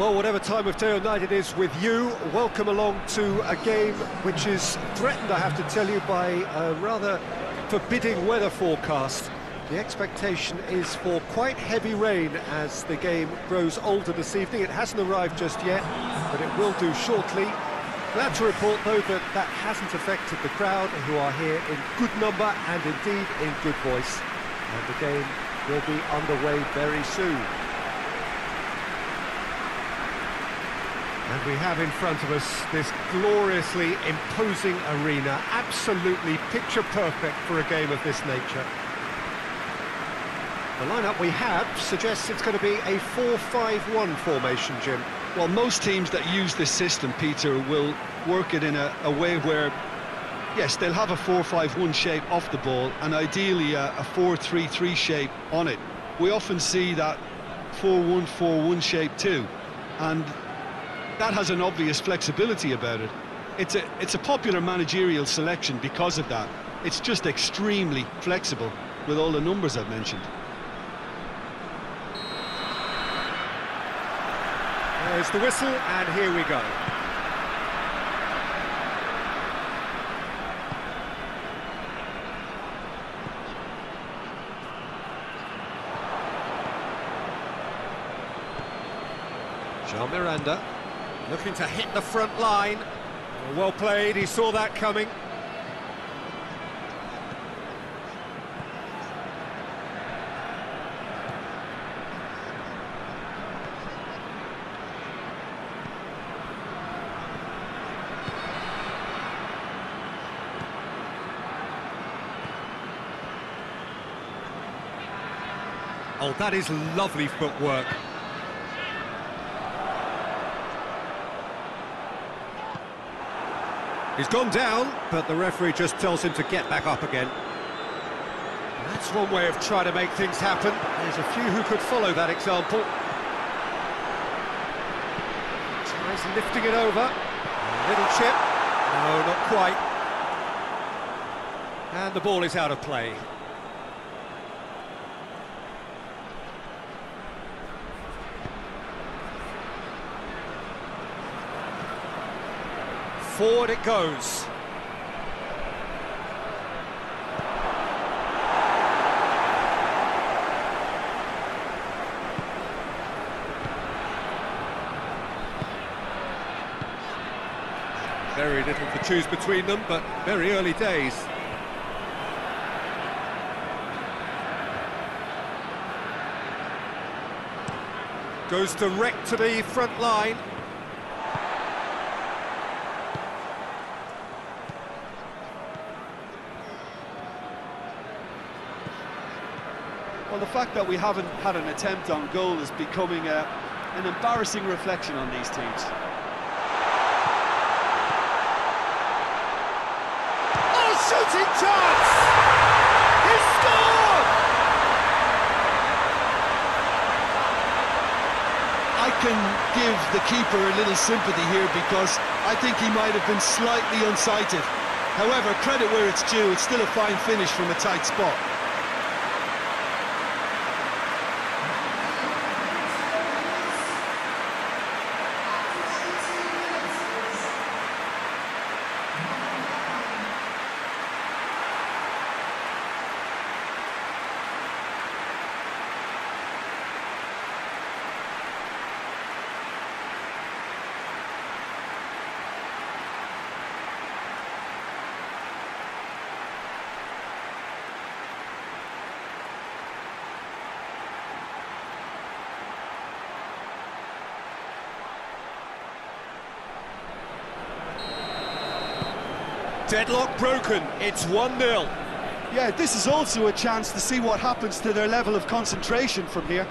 Well, whatever time of day or night it is with you, welcome along to a game which is threatened, I have to tell you, by a rather forbidding weather forecast. The expectation is for quite heavy rain as the game grows older this evening. It hasn't arrived just yet, but it will do shortly. Glad to report, though, that that hasn't affected the crowd, who are here in good number and indeed in good voice. And the game will be underway very soon. And we have in front of us this gloriously imposing arena, absolutely picture perfect for a game of this nature. The lineup we have suggests it's going to be a 4-5-1 formation, Jim. Well, most teams that use this system, Peter, will work it in a, a way where, yes, they'll have a 4-5-1 shape off the ball and ideally a 4-3-3 shape on it. We often see that 4-1-4-1 shape too, and that has an obvious flexibility about it. It's a, it's a popular managerial selection because of that. It's just extremely flexible with all the numbers I've mentioned. There's the whistle, and here we go. Jean Miranda looking to hit the front line. Well played, he saw that coming. Oh, that is lovely footwork. He's gone down, but the referee just tells him to get back up again. That's one way of trying to make things happen. There's a few who could follow that example. Tries lifting it over. A little chip. No, not quite. And the ball is out of play. Forward it goes. Very little to choose between them, but very early days. Goes direct to the front line. The fact that we haven't had an attempt on goal is becoming a, an embarrassing reflection on these teams. Oh, shooting chance! He scored! I can give the keeper a little sympathy here because I think he might have been slightly unsighted. However, credit where it's due, it's still a fine finish from a tight spot. Deadlock broken, it's 1-0. Yeah, this is also a chance to see what happens to their level of concentration from here.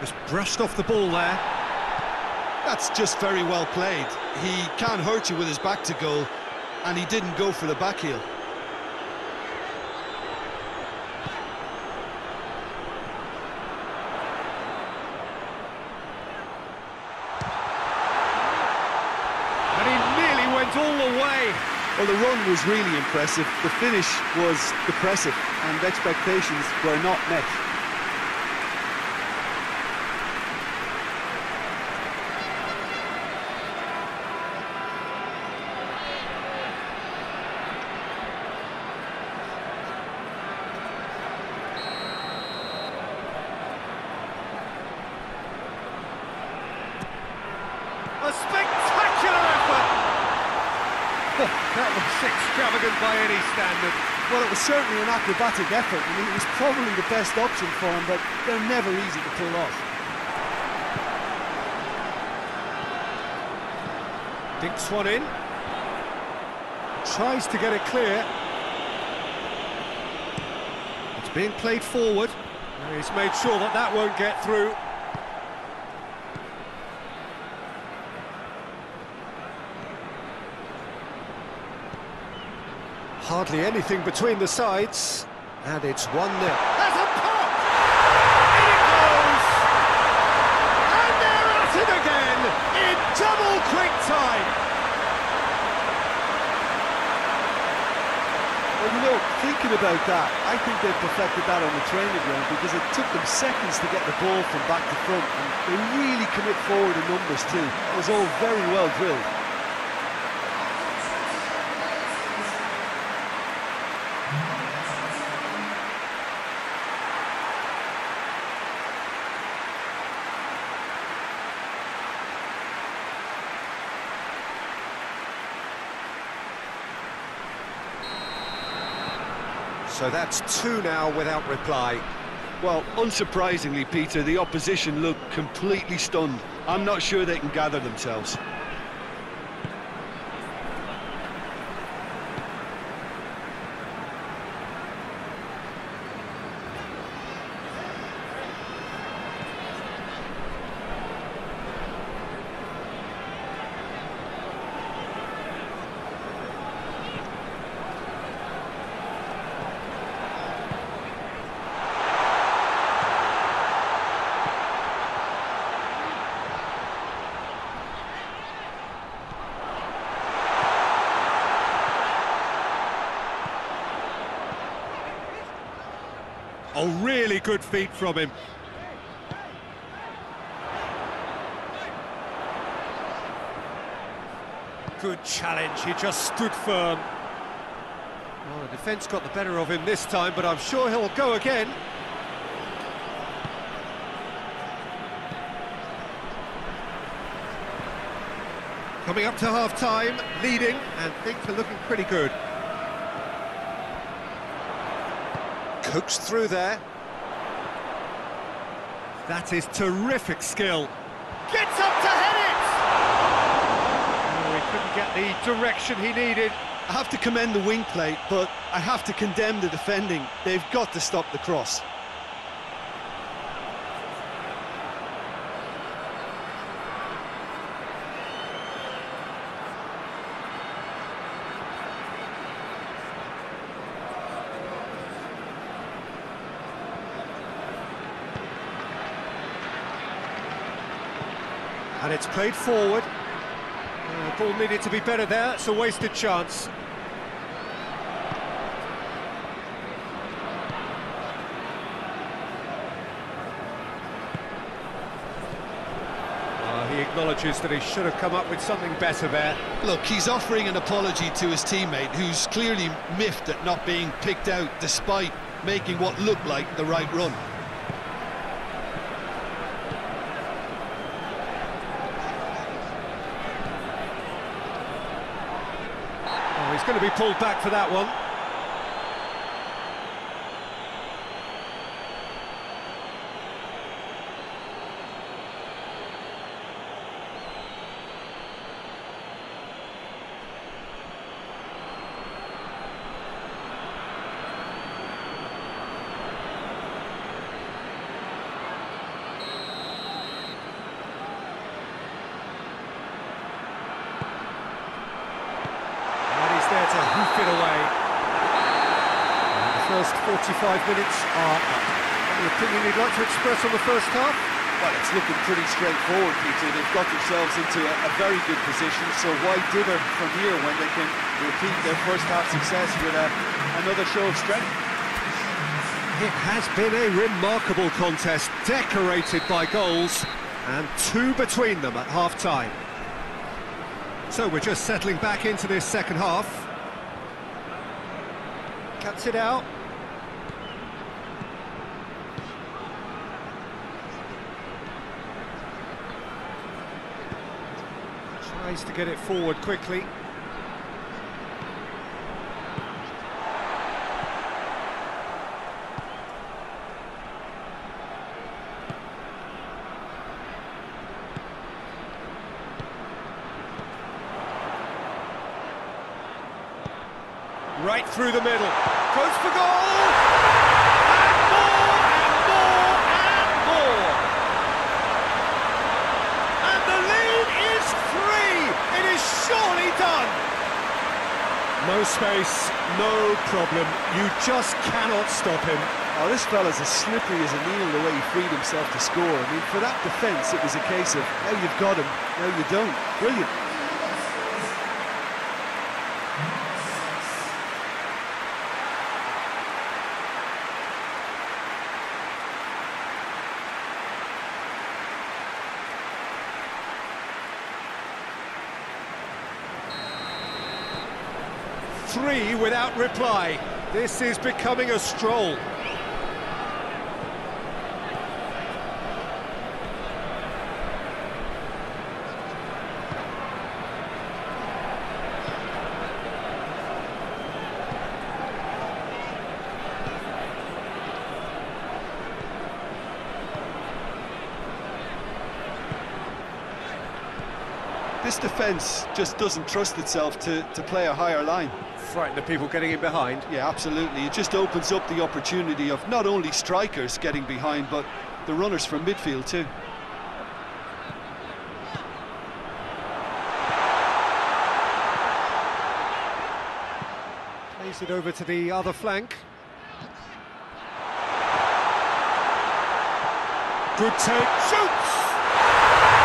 Just brushed off the ball there. That's just very well played. He can hurt you with his back to goal, and he didn't go for the back heel. And he nearly went all the way. Well, the run was really impressive. The finish was depressive, and expectations were not met. That was extravagant by any standard. Well, it was certainly an acrobatic effort. I mean, it was probably the best option for him, but they're never easy to pull off. Dinks one in. Tries to get it clear. It's being played forward. And he's made sure that that won't get through. Hardly anything between the sides, and it's 1-0. There's a pop! In it goes! And they're at it again, in double quick time! Well, you know, thinking about that, I think they perfected that on the training ground because it took them seconds to get the ball from back to front, and they really commit forward in numbers too. It was all very well drilled. So that's two now without reply. Well, unsurprisingly, Peter, the opposition look completely stunned. I'm not sure they can gather themselves. Really good feet from him. Good challenge, he just stood firm. Well, the defence got the better of him this time, but I'm sure he'll go again. Coming up to half-time, leading, and things are looking pretty good. Cooks through there. That is terrific skill. Gets up to head it! Oh, he couldn't get the direction he needed. I have to commend the wing play, but I have to condemn the defending. They've got to stop the cross. Played forward. Uh, ball needed to be better there, it's a wasted chance. Uh, he acknowledges that he should have come up with something better there. Look, he's offering an apology to his teammate, who's clearly miffed at not being picked out despite making what looked like the right run. Going to be pulled back for that one. And he's there to hoof it away. And the first 45 minutes are up. Any opinion you'd like to express on the first half? Well, it's looking pretty straightforward, Peter. They've got themselves into a, a very good position, so why dither from here when they can repeat their first half success with a, another show of strength? It has been a remarkable contest, decorated by goals, and two between them at half-time. So we're just settling back into this second half. Cuts it out. to get it forward quickly. Right through the middle. Goes for goal! No space, no problem. You just cannot stop him. Oh, this fella's as slippery as a needle the way he freed himself to score. I mean, for that defence, it was a case of, now you've got him, now you don't. Brilliant. Three without reply. This is becoming a stroll. This defence just doesn't trust itself to, to play a higher line. Frighten the people getting in behind. Yeah, absolutely. It just opens up the opportunity of not only strikers getting behind, but the runners from midfield too. Plays it over to the other flank. Good take, shoots!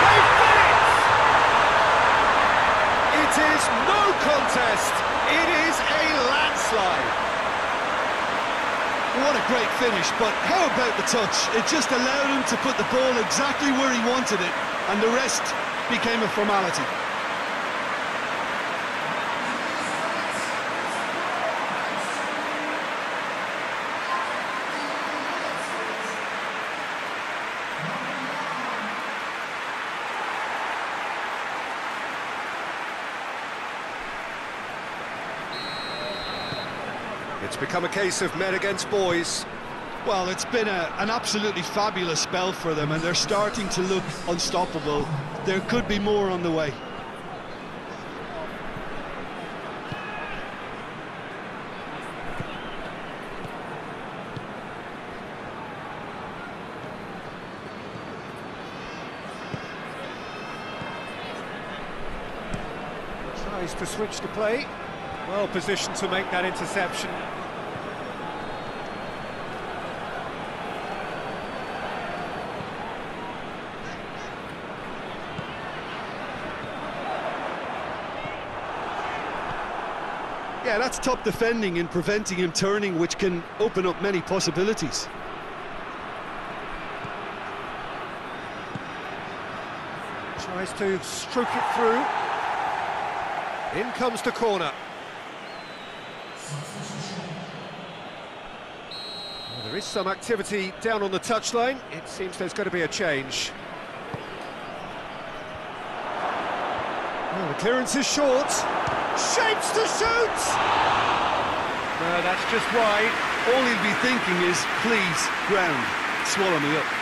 They've done it! It is no contest, it is a landslide. What a great finish, but how about the touch? It just allowed him to put the ball exactly where he wanted it, and the rest became a formality. It's become a case of men against boys. Well, it's been a, an absolutely fabulous spell for them, and they're starting to look unstoppable. There could be more on the way. Tries to switch the play. Well positioned to make that interception. Yeah, that's top defending and preventing him turning, which can open up many possibilities. Tries to stroke it through. In comes the corner. Well, there is some activity down on the touchline. It seems there's going to be a change. Well, the clearance is short. Shapes to shoot! No, that's just wide. All he'll be thinking is, please, ground, swallow me up.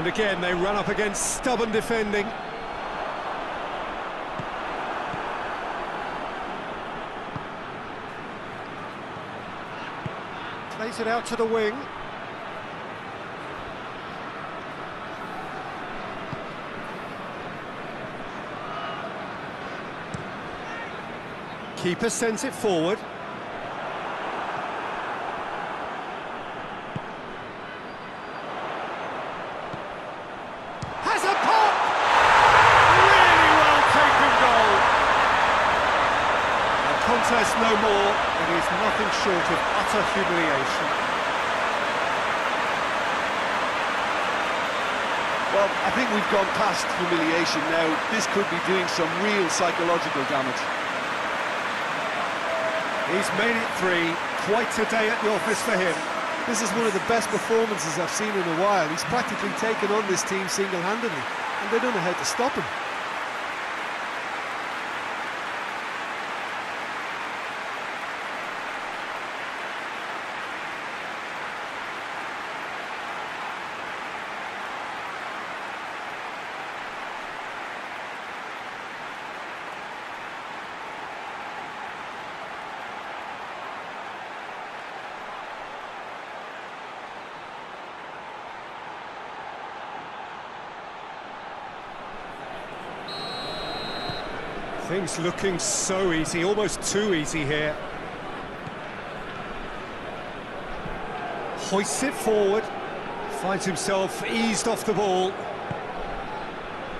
And again, they run up against stubborn defending. Plays it out to the wing. Keeper sends it forward. Has a pop! Really well taken goal. A contest no more. It is nothing short of utter humiliation. Well, I think we've gone past humiliation now. This could be doing some real psychological damage. He's made it three. Quite a day at the office for him. This is one of the best performances I've seen in a while. He's practically taken on this team single-handedly, and they don't know how to stop him. Things looking so easy, almost too easy here. Hoists it forward, finds himself eased off the ball.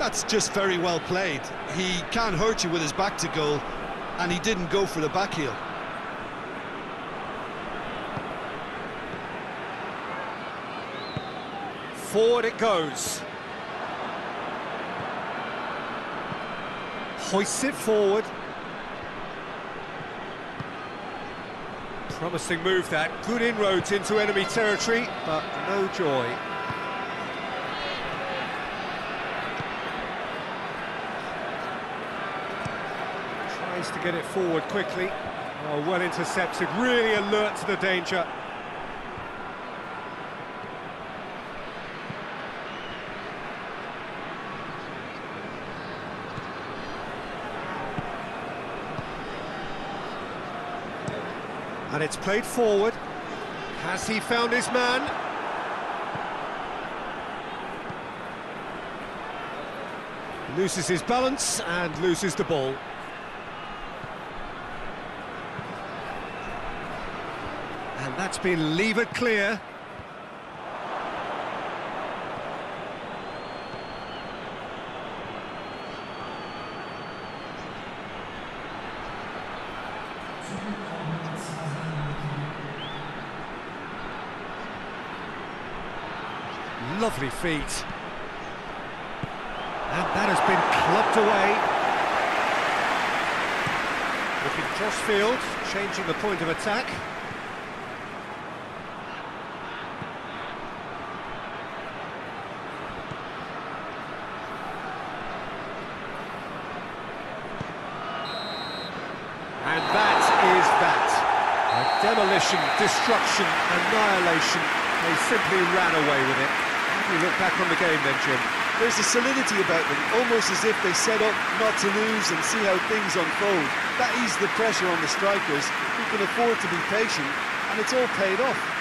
That's just very well played. He can't hurt you with his back to goal, and he didn't go for the back heel. Forward it goes. Hoists it forward. Promising move that, good inroads into enemy territory, but no joy. Tries to get it forward quickly. Oh, well intercepted, really alert to the danger. And it's played forward. Has he found his man? Loses his balance and loses the ball. And that's been levered clear. Lovely feet. And that has been clubbed away. Looking cross field, changing the point of attack. And that is that. demolition, destruction, annihilation. They simply ran away with it. You look back on the game then, Jim. There's a solidity about them, almost as if they set up not to lose and see how things unfold. That eased the pressure on the strikers, who can afford to be patient, and it's all paid off.